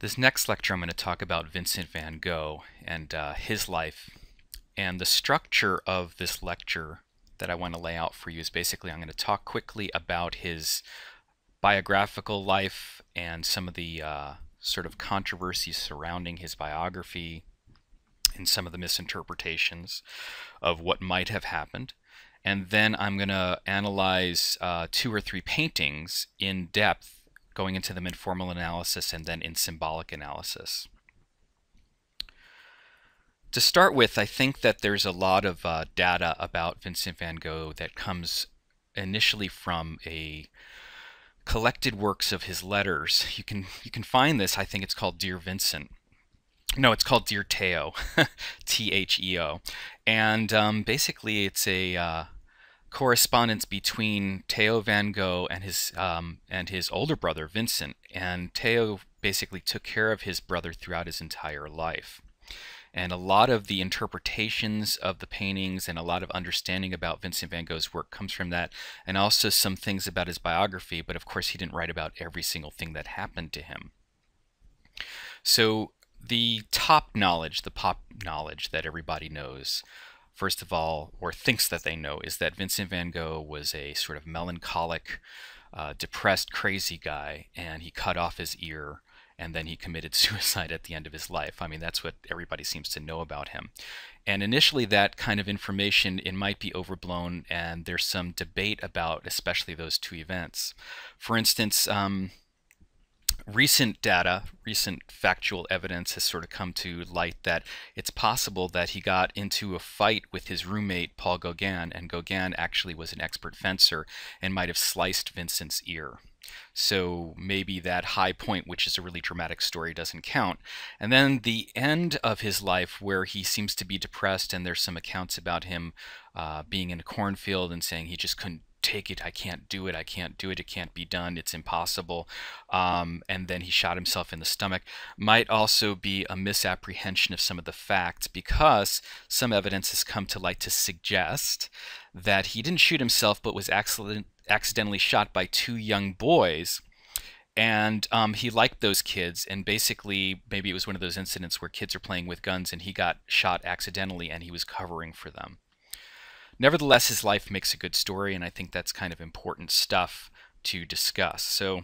This next lecture I'm going to talk about Vincent van Gogh and uh, his life. And the structure of this lecture that I want to lay out for you is basically I'm going to talk quickly about his biographical life and some of the uh, sort of controversies surrounding his biography and some of the misinterpretations of what might have happened. And then I'm going to analyze uh, two or three paintings in depth going into them in formal analysis and then in symbolic analysis. To start with, I think that there's a lot of uh, data about Vincent van Gogh that comes initially from a collected works of his letters. You can you can find this. I think it's called Dear Vincent. No, it's called Dear Theo, T H E O, and um, basically it's a uh, correspondence between Theo van Gogh and his um, and his older brother Vincent. And Theo basically took care of his brother throughout his entire life. And a lot of the interpretations of the paintings and a lot of understanding about Vincent van Gogh's work comes from that, and also some things about his biography. But of course, he didn't write about every single thing that happened to him. So the top knowledge, the pop knowledge that everybody knows first of all, or thinks that they know, is that Vincent van Gogh was a sort of melancholic, uh, depressed, crazy guy, and he cut off his ear and then he committed suicide at the end of his life. I mean, that's what everybody seems to know about him. And initially, that kind of information it might be overblown, and there's some debate about especially those two events. For instance, um, recent data, recent factual evidence has sort of come to light that it's possible that he got into a fight with his roommate Paul Gauguin, and Gauguin actually was an expert fencer and might have sliced Vincent's ear. So maybe that high point, which is a really dramatic story, doesn't count. And then the end of his life, where he seems to be depressed, and there's some accounts about him uh, being in a cornfield and saying he just couldn't take it. I can't do it. I can't do it. It can't be done. It's impossible. Um, and then he shot himself in the stomach. Might also be a misapprehension of some of the facts because some evidence has come to light to suggest that he didn't shoot himself but was accident accidentally shot by two young boys and um, he liked those kids and basically maybe it was one of those incidents where kids are playing with guns and he got shot accidentally and he was covering for them Nevertheless, his life makes a good story, and I think that's kind of important stuff to discuss. So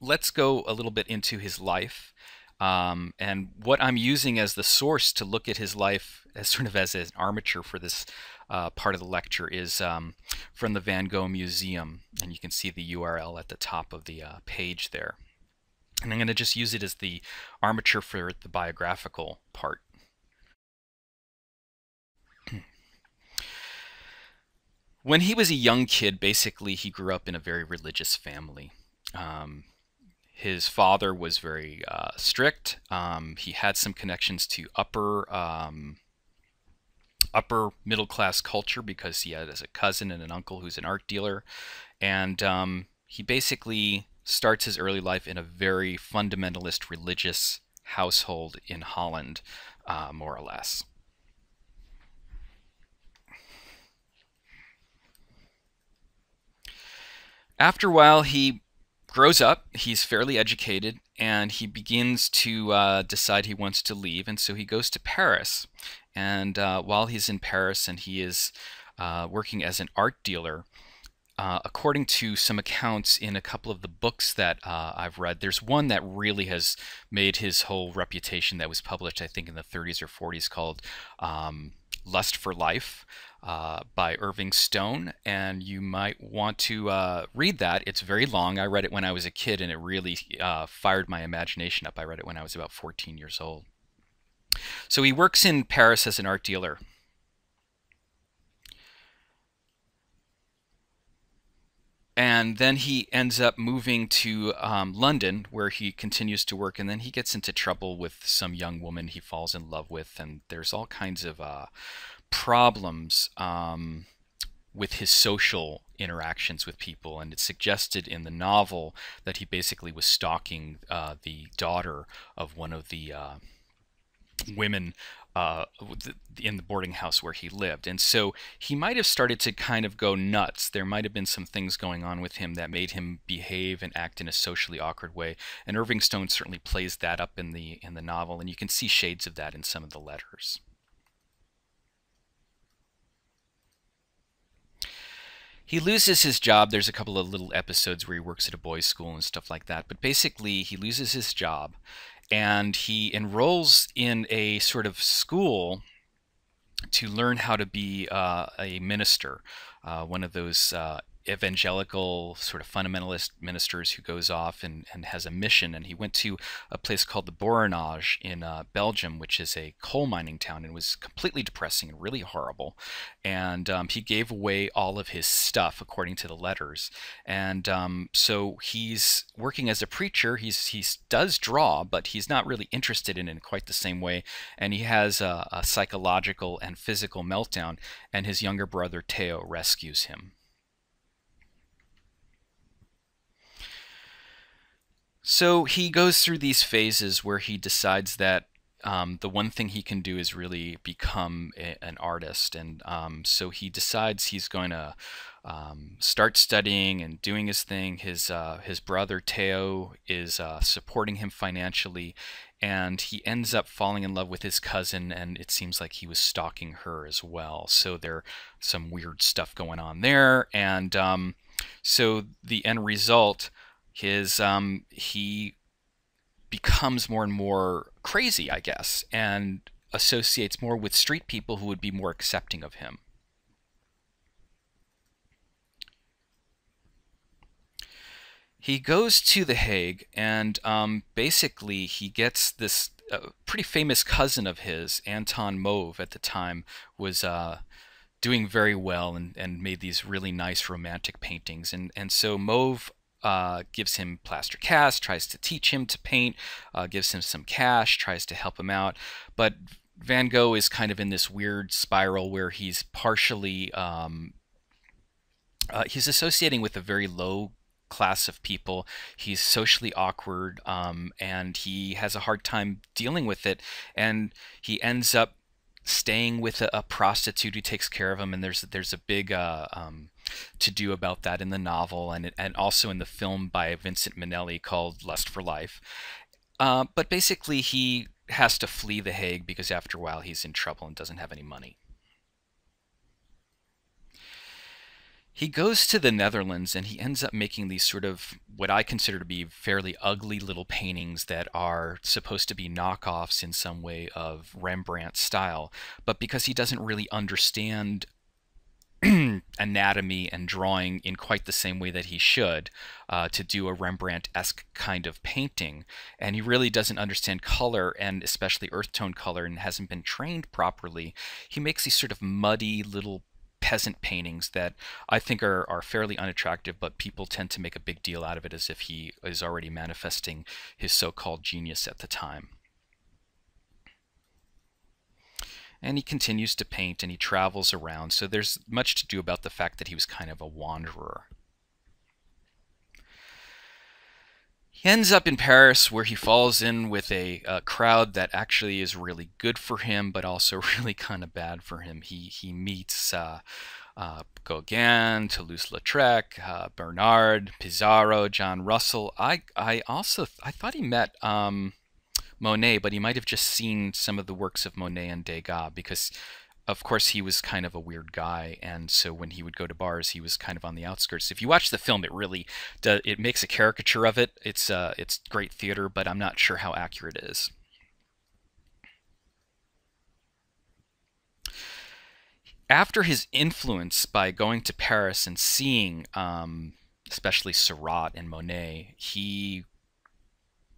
let's go a little bit into his life. Um, and what I'm using as the source to look at his life as sort of as an armature for this uh, part of the lecture is um, from the Van Gogh Museum. And you can see the URL at the top of the uh, page there. And I'm going to just use it as the armature for the biographical part. When he was a young kid, basically, he grew up in a very religious family. Um, his father was very uh, strict. Um, he had some connections to upper um, upper middle class culture because he had as a cousin and an uncle who's an art dealer, and um, he basically starts his early life in a very fundamentalist religious household in Holland, uh, more or less. After a while, he grows up, he's fairly educated, and he begins to uh, decide he wants to leave, and so he goes to Paris. And uh, while he's in Paris and he is uh, working as an art dealer, uh, according to some accounts in a couple of the books that uh, I've read, there's one that really has made his whole reputation that was published, I think, in the 30s or 40s called um, Lust for Life uh, by Irving Stone, and you might want to uh, read that. It's very long. I read it when I was a kid, and it really uh, fired my imagination up. I read it when I was about 14 years old. So he works in Paris as an art dealer. And then he ends up moving to um, London, where he continues to work, and then he gets into trouble with some young woman he falls in love with, and there's all kinds of uh, problems um, with his social interactions with people, and it's suggested in the novel that he basically was stalking uh, the daughter of one of the uh, women uh, in the boarding house where he lived. And so he might have started to kind of go nuts. There might have been some things going on with him that made him behave and act in a socially awkward way. And Irving Stone certainly plays that up in the in the novel, and you can see shades of that in some of the letters. He loses his job. There's a couple of little episodes where he works at a boys' school and stuff like that. But basically, he loses his job and he enrolls in a sort of school to learn how to be uh, a minister, uh, one of those uh, evangelical sort of fundamentalist ministers who goes off and, and has a mission. And he went to a place called the Borinage in uh, Belgium, which is a coal mining town, and was completely depressing and really horrible. And um, he gave away all of his stuff, according to the letters. And um, so he's working as a preacher. He's he does draw, but he's not really interested in it in quite the same way. And he has a, a psychological and physical meltdown. And his younger brother Theo rescues him. So he goes through these phases where he decides that um, the one thing he can do is really become a, an artist. And um, so he decides he's going to um, start studying and doing his thing. His, uh, his brother Theo is uh, supporting him financially. And he ends up falling in love with his cousin, and it seems like he was stalking her as well. So there's some weird stuff going on there. And um, so the end result his um, he becomes more and more crazy, I guess, and associates more with street people who would be more accepting of him. He goes to The Hague, and um, basically he gets this uh, pretty famous cousin of his, Anton Mauve, at the time, was uh, doing very well and, and made these really nice romantic paintings. And, and so Mauve uh, gives him plaster cast, tries to teach him to paint, uh, gives him some cash, tries to help him out. But Van Gogh is kind of in this weird spiral where he's partially um, uh, he's associating with a very low class of people. He's socially awkward, um, and he has a hard time dealing with it. And he ends up staying with a, a, prostitute who takes care of him, and there's there's a big uh, um, to do about that in the novel, and and also in the film by Vincent Minnelli called Lust for Life. Uh, but basically, he has to flee the Hague because after a while he's in trouble and doesn't have any money. he goes to the Netherlands and he ends up making these sort of what I consider to be fairly ugly little paintings that are supposed to be knockoffs in some way of Rembrandt style. But because he doesn't really understand anatomy and drawing in quite the same way that he should uh, to do a Rembrandt-esque kind of painting. And he really doesn't understand color and especially earth tone color and hasn't been trained properly. He makes these sort of muddy little peasant paintings that I think are, are fairly unattractive, but people tend to make a big deal out of it as if he is already manifesting his so-called genius at the time. And he continues to paint and he travels around, so there's much to do about the fact that he was kind of a wanderer. He ends up in Paris where he falls in with a, a, crowd that actually is really good for him, but also really kind of bad for him. He he meets uh, uh, Gauguin, Toulouse-Lautrec, uh, Bernard, Pissarro, John Russell. I I also I thought he met um, Monet, but he might have just seen some of the works of Monet and Degas because of course, he was kind of a weird guy, and so when he would go to bars, he was kind of on the outskirts. If you watch the film, it really does, it makes a caricature of it. It's uh, it's great theater, but I'm not sure how accurate it is. After his influence by going to Paris and seeing, um, especially Seurat and Monet, he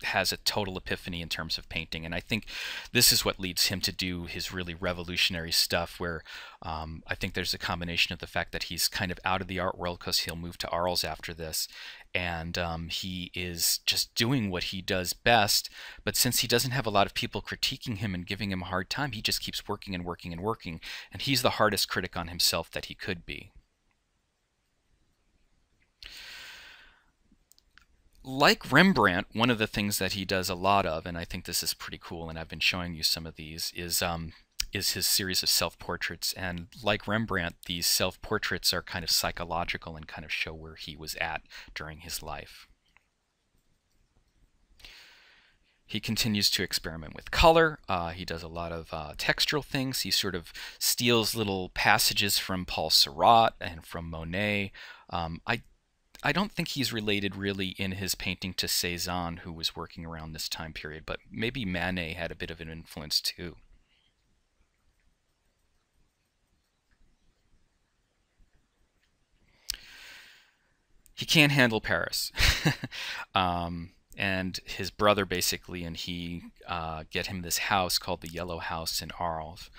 has a total epiphany in terms of painting. And I think this is what leads him to do his really revolutionary stuff, where um, I think there's a combination of the fact that he's kind of out of the art world because he'll move to Arles after this. And um, he is just doing what he does best. But since he doesn't have a lot of people critiquing him and giving him a hard time, he just keeps working and working and working. And he's the hardest critic on himself that he could be. Like Rembrandt, one of the things that he does a lot of, and I think this is pretty cool, and I've been showing you some of these, is um, is his series of self-portraits, and like Rembrandt, these self-portraits are kind of psychological and kind of show where he was at during his life. He continues to experiment with color. Uh, he does a lot of uh, textural things. He sort of steals little passages from Paul Seurat and from Monet. Um, I I don't think he's related really in his painting to Cezanne, who was working around this time period, but maybe Manet had a bit of an influence too. He can't handle Paris. um, and his brother basically and he uh, get him this house called the Yellow House in Arles.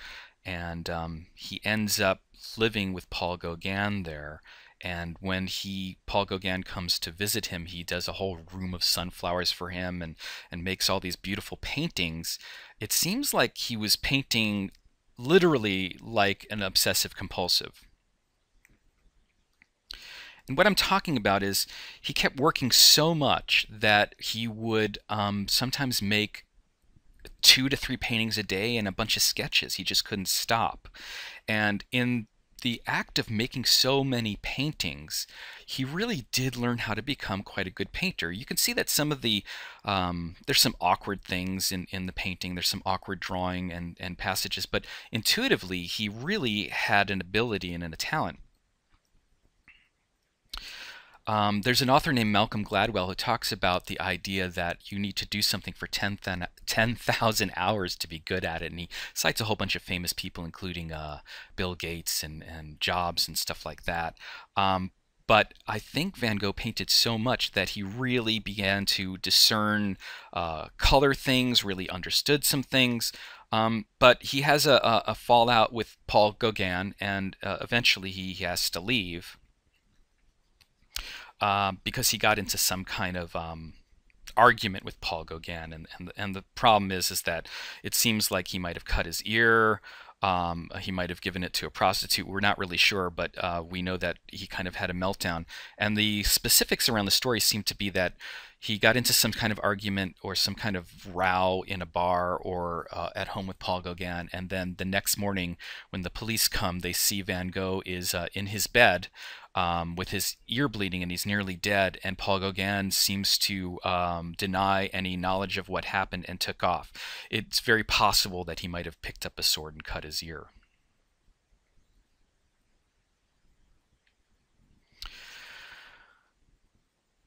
And um, he ends up living with Paul Gauguin there and when he Paul Gauguin comes to visit him, he does a whole room of sunflowers for him and and makes all these beautiful paintings. It seems like he was painting literally like an obsessive compulsive. And what I'm talking about is he kept working so much that he would um, sometimes make two to three paintings a day and a bunch of sketches. He just couldn't stop. And in the act of making so many paintings, he really did learn how to become quite a good painter. You can see that some of the, um, there's some awkward things in, in the painting, there's some awkward drawing and, and passages, but intuitively he really had an ability and a talent um, there's an author named Malcolm Gladwell who talks about the idea that you need to do something for 10,000 10, hours to be good at it. And he cites a whole bunch of famous people, including uh, Bill Gates and, and Jobs and stuff like that. Um, but I think Van Gogh painted so much that he really began to discern uh, color things, really understood some things. Um, but he has a, a, fallout with Paul Gauguin, and uh, eventually he has to leave uh, because he got into some kind of um, argument with Paul Gauguin, and and the, and the problem is is that it seems like he might have cut his ear. Um, he might have given it to a prostitute. We're not really sure, but uh, we know that he kind of had a meltdown. And the specifics around the story seem to be that he got into some kind of argument or some kind of row in a bar or uh, at home with Paul Gauguin. And then the next morning, when the police come, they see Van Gogh is uh, in his bed um, with his ear bleeding and he's nearly dead. And Paul Gauguin seems to um, deny any knowledge of what happened and took off. It's very possible that he might have picked up a sword and cut his ear.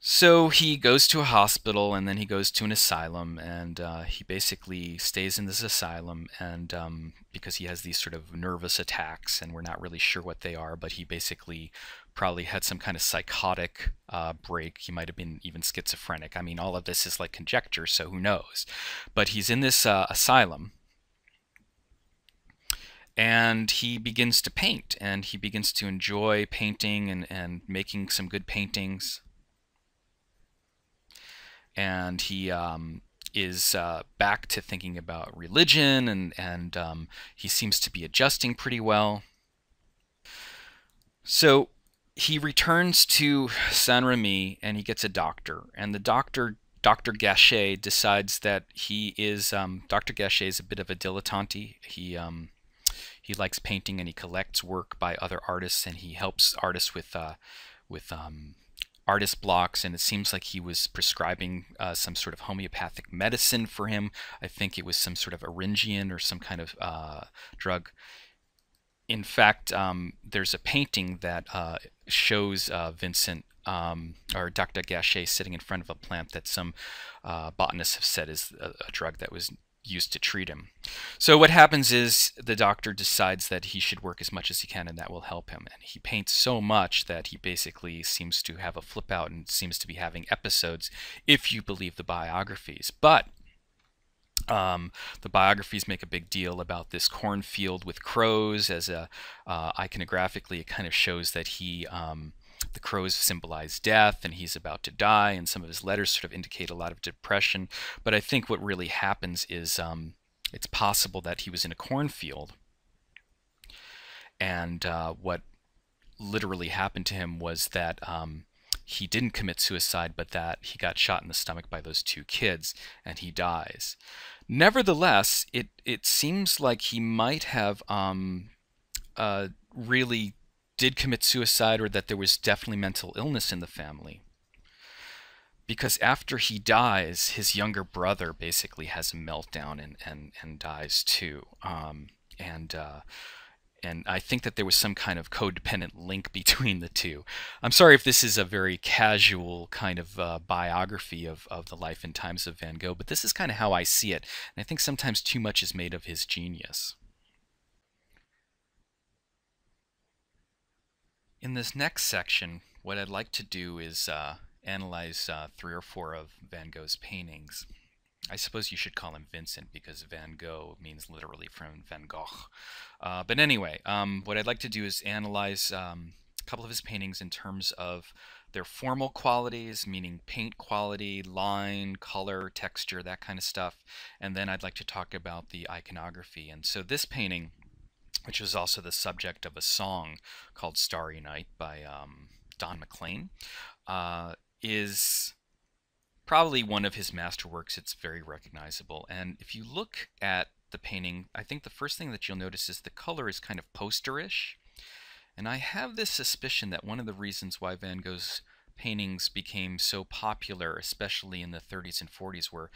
So he goes to a hospital and then he goes to an asylum and uh, he basically stays in this asylum and um, because he has these sort of nervous attacks and we're not really sure what they are, but he basically probably had some kind of psychotic uh, break. He might have been even schizophrenic. I mean, all of this is like conjecture, so who knows? But he's in this uh, asylum and he begins to paint and he begins to enjoy painting and, and making some good paintings and he um, is uh, back to thinking about religion, and and um, he seems to be adjusting pretty well. So he returns to Saint Remy and he gets a doctor, and the doctor. Dr. Gachet decides that he is um, Dr. Gachet is a bit of a dilettante. He um, he likes painting and he collects work by other artists and he helps artists with uh, with um, artist blocks, and it seems like he was prescribing uh, some sort of homeopathic medicine for him. I think it was some sort of Eryngium or some kind of uh, drug. In fact, um, there's a painting that uh, shows uh, Vincent um, or Dr. Gachet sitting in front of a plant that some uh, botanists have said is a, a drug that was used to treat him. So what happens is the doctor decides that he should work as much as he can and that will help him. And he paints so much that he basically seems to have a flip out and seems to be having episodes if you believe the biographies. But um, the biographies make a big deal about this cornfield with crows as a uh, iconographically it kind of shows that he um, the crows symbolize death and he's about to die, and some of his letters sort of indicate a lot of depression. But I think what really happens is um, it's possible that he was in a cornfield, and uh, what literally happened to him was that um, he didn't commit suicide, but that he got shot in the stomach by those two kids and he dies. Nevertheless, it it seems like he might have um, uh, really did commit suicide, or that there was definitely mental illness in the family. Because after he dies, his younger brother basically has a meltdown and and, and dies too. Um, and uh, and I think that there was some kind of codependent link between the two. I'm sorry if this is a very casual kind of uh, biography of, of the life and times of Van Gogh, but this is kind of how I see it. And I think sometimes too much is made of his genius. In this next section, what I'd like to do is uh, analyze uh, three or four of Van Gogh's paintings. I suppose you should call him Vincent because Van Gogh means literally from Van Gogh. Uh, but anyway, um, what I'd like to do is analyze um, a couple of his paintings in terms of their formal qualities, meaning paint quality, line, color, texture, that kind of stuff. And then I'd like to talk about the iconography. And so this painting, which was also the subject of a song called Starry Night by um, Don McLean, uh, is probably one of his masterworks. It's very recognizable. And if you look at the painting, I think the first thing that you'll notice is the color is kind of posterish. And I have this suspicion that one of the reasons why Van Gogh's paintings became so popular, especially in the 30s and 40s, where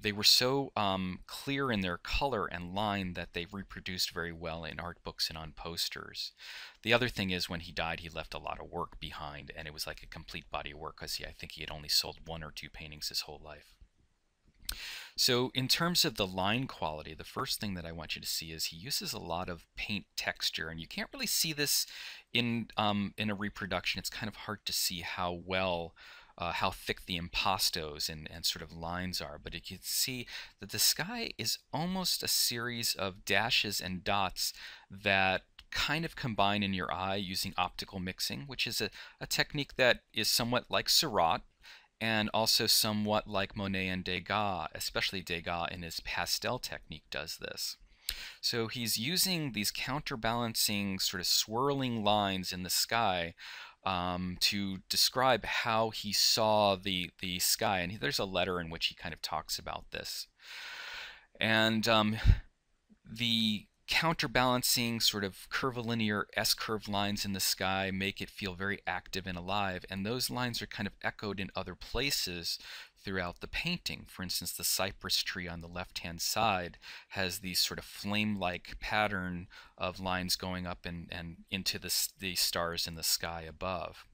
they were so um, clear in their color and line that they reproduced very well in art books and on posters. The other thing is when he died, he left a lot of work behind, and it was like a complete body of work because I think he had only sold one or two paintings his whole life. So in terms of the line quality, the first thing that I want you to see is he uses a lot of paint texture, and you can't really see this in um, in a reproduction. It's kind of hard to see how well uh, how thick the impastos and, and sort of lines are, but you can see that the sky is almost a series of dashes and dots that kind of combine in your eye using optical mixing, which is a, a technique that is somewhat like Seurat, and also somewhat like Monet and Degas, especially Degas in his pastel technique does this. So he's using these counterbalancing sort of swirling lines in the sky um, to describe how he saw the, the sky. And there's a letter in which he kind of talks about this. And um, the counterbalancing sort of curvilinear S-curve lines in the sky make it feel very active and alive and those lines are kind of echoed in other places throughout the painting. For instance, the cypress tree on the left-hand side has these sort of flame-like pattern of lines going up and, and into the, the stars in the sky above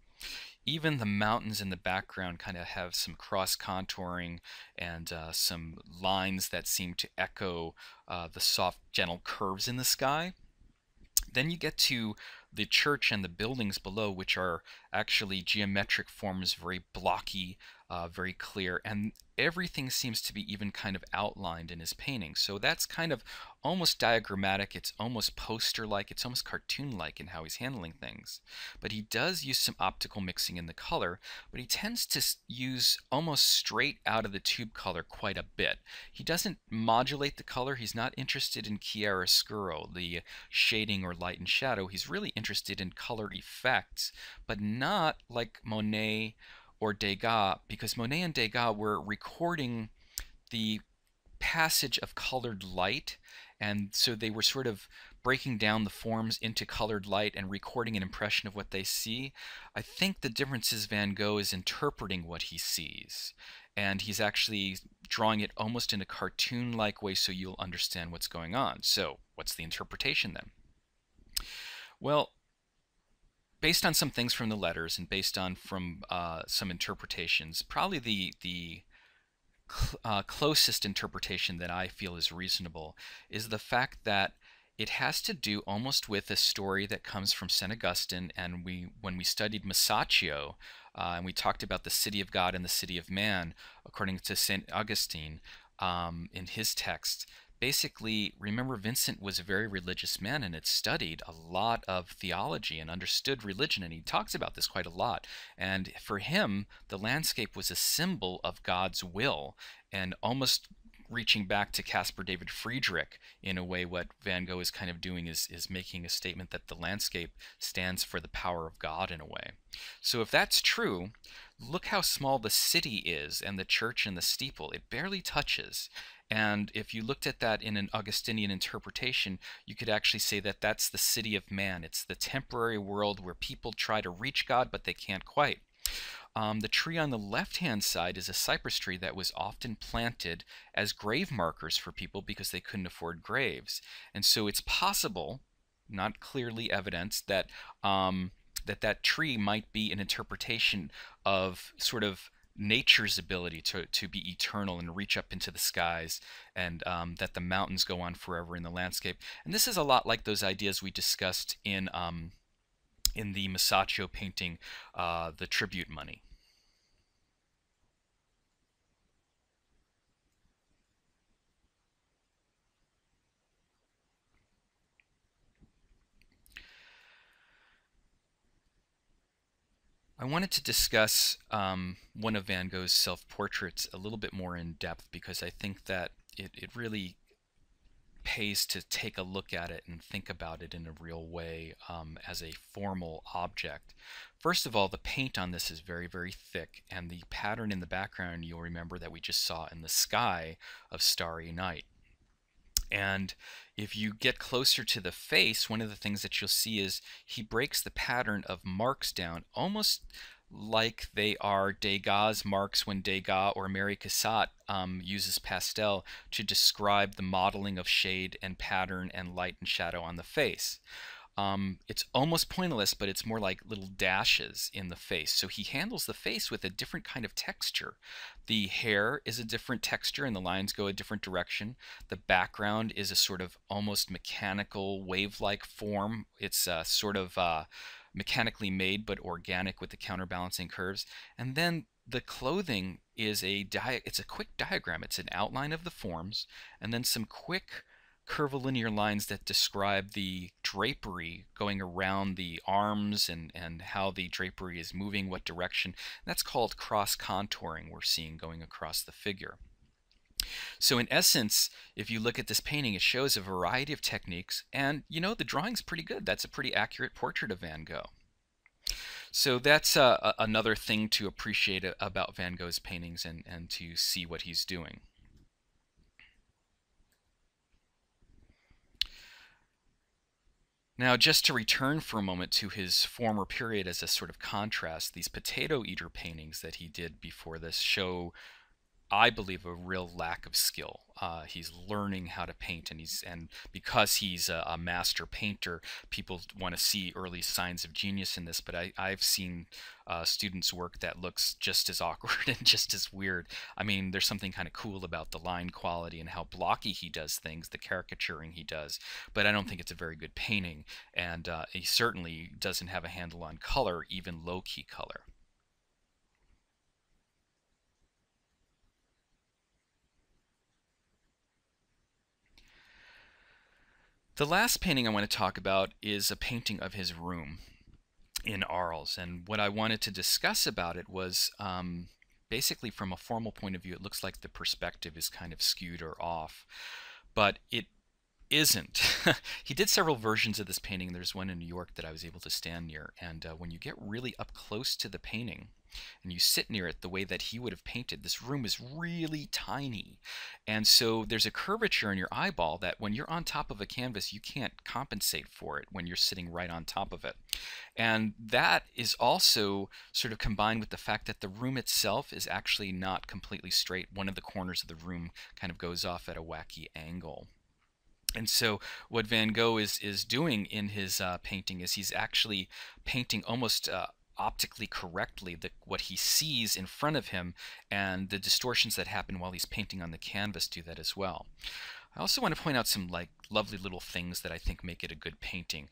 even the mountains in the background kind of have some cross contouring and uh, some lines that seem to echo uh, the soft, gentle curves in the sky. Then you get to the church and the buildings below, which are actually geometric forms, very blocky, uh, very clear, and everything seems to be even kind of outlined in his painting. So that's kind of almost diagrammatic, it's almost poster-like, it's almost cartoon-like in how he's handling things. But he does use some optical mixing in the color, but he tends to use almost straight out of the tube color quite a bit. He doesn't modulate the color, he's not interested in chiaroscuro, the shading or light and shadow, he's really interested in color effects, but not like Monet or Degas, because Monet and Degas were recording the passage of colored light, and so they were sort of breaking down the forms into colored light and recording an impression of what they see. I think the difference is Van Gogh is interpreting what he sees, and he's actually drawing it almost in a cartoon-like way so you'll understand what's going on. So, what's the interpretation then? Well, based on some things from the letters and based on from uh, some interpretations, probably the the cl uh, closest interpretation that I feel is reasonable is the fact that it has to do almost with a story that comes from St. Augustine, and we when we studied Masaccio, uh, and we talked about the city of God and the city of man, according to St. Augustine um, in his text, basically, remember, Vincent was a very religious man and had studied a lot of theology and understood religion, and he talks about this quite a lot. And for him, the landscape was a symbol of God's will, and almost reaching back to Caspar David Friedrich in a way what Van Gogh is kind of doing is is making a statement that the landscape stands for the power of God in a way. So if that's true, look how small the city is and the church and the steeple. It barely touches. And if you looked at that in an Augustinian interpretation, you could actually say that that's the city of man. It's the temporary world where people try to reach God, but they can't quite. Um, the tree on the left-hand side is a cypress tree that was often planted as grave markers for people because they couldn't afford graves. And so it's possible, not clearly evidenced, that um, that that tree might be an interpretation of sort of nature's ability to, to be eternal and reach up into the skies and um, that the mountains go on forever in the landscape. And this is a lot like those ideas we discussed in um, in the Masaccio painting uh, the tribute money I wanted to discuss um, one of Van Gogh's self-portraits a little bit more in depth because I think that it, it really pays to take a look at it and think about it in a real way um, as a formal object. First of all, the paint on this is very, very thick, and the pattern in the background you'll remember that we just saw in the sky of Starry Night. And if you get closer to the face, one of the things that you'll see is he breaks the pattern of marks down almost like they are Degas' marks when Degas or Mary Cassatt um, uses pastel to describe the modeling of shade and pattern and light and shadow on the face. Um, it's almost pointillist, but it's more like little dashes in the face. So he handles the face with a different kind of texture. The hair is a different texture and the lines go a different direction. The background is a sort of almost mechanical wave-like form. It's uh, sort of uh, mechanically made but organic with the counterbalancing curves. And then the clothing is a it's a quick diagram. It's an outline of the forms and then some quick curvilinear lines that describe the drapery going around the arms and, and how the drapery is moving, what direction. That's called cross contouring we're seeing going across the figure. So in essence, if you look at this painting, it shows a variety of techniques, and you know, the drawing's pretty good. That's a pretty accurate portrait of Van Gogh. So that's uh, another thing to appreciate about Van Gogh's paintings and, and to see what he's doing. Now, just to return for a moment to his former period as a sort of contrast, these potato eater paintings that he did before this show I believe, a real lack of skill. Uh, he's learning how to paint, and he's and because he's a, a master painter, people want to see early signs of genius in this. But I, I've seen uh, students' work that looks just as awkward and just as weird. I mean, there's something kind of cool about the line quality and how blocky he does things, the caricaturing he does. But I don't think it's a very good painting, and uh, he certainly doesn't have a handle on color, even low-key color. The last painting I want to talk about is a painting of his room in Arles. And what I wanted to discuss about it was um, basically from a formal point of view, it looks like the perspective is kind of skewed or off. But it isn't. he did several versions of this painting. There's one in New York that I was able to stand near. And uh, when you get really up close to the painting and you sit near it the way that he would have painted, this room is really tiny. And so there's a curvature in your eyeball that when you're on top of a canvas, you can't compensate for it when you're sitting right on top of it. And that is also sort of combined with the fact that the room itself is actually not completely straight. One of the corners of the room kind of goes off at a wacky angle. And so what Van Gogh is, is doing in his uh, painting is he's actually painting almost uh, optically correctly the, what he sees in front of him and the distortions that happen while he's painting on the canvas do that as well. I also want to point out some like lovely little things that I think make it a good painting.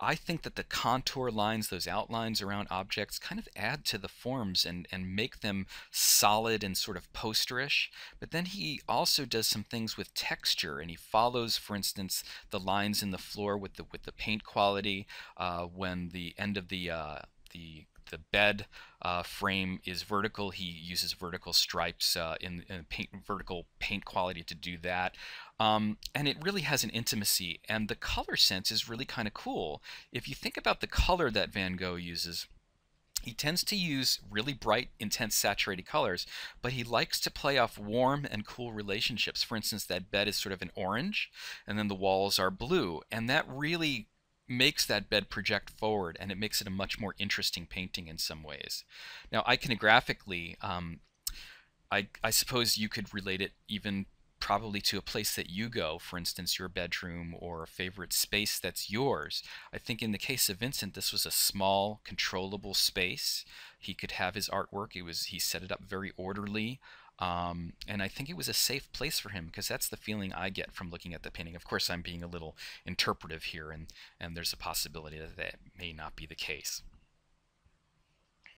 I think that the contour lines, those outlines around objects, kind of add to the forms and, and make them solid and sort of posterish. But then he also does some things with texture, and he follows, for instance, the lines in the floor with the with the paint quality. Uh, when the end of the uh, the the bed uh, frame is vertical. He uses vertical stripes uh, in, in paint, vertical paint quality to do that. Um, and it really has an intimacy. And the color sense is really kind of cool. If you think about the color that Van Gogh uses, he tends to use really bright, intense, saturated colors, but he likes to play off warm and cool relationships. For instance, that bed is sort of an orange, and then the walls are blue, and that really makes that bed project forward, and it makes it a much more interesting painting in some ways. Now, iconographically, um, I, I suppose you could relate it even probably to a place that you go, for instance, your bedroom or a favorite space that's yours. I think in the case of Vincent, this was a small, controllable space. He could have his artwork. It was he set it up very orderly. Um, and I think it was a safe place for him because that's the feeling I get from looking at the painting. Of course, I'm being a little interpretive here, and, and there's a possibility that that may not be the case.